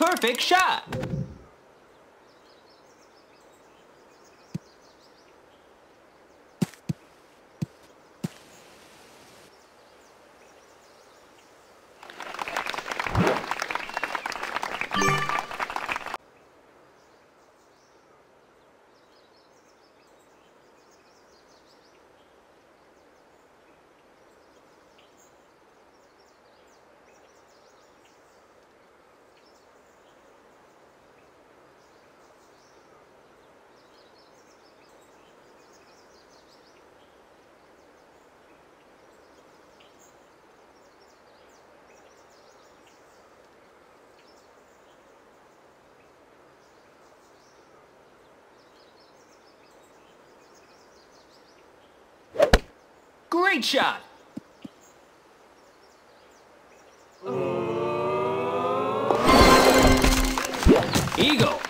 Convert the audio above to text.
Perfect shot. Great shot. Eagle.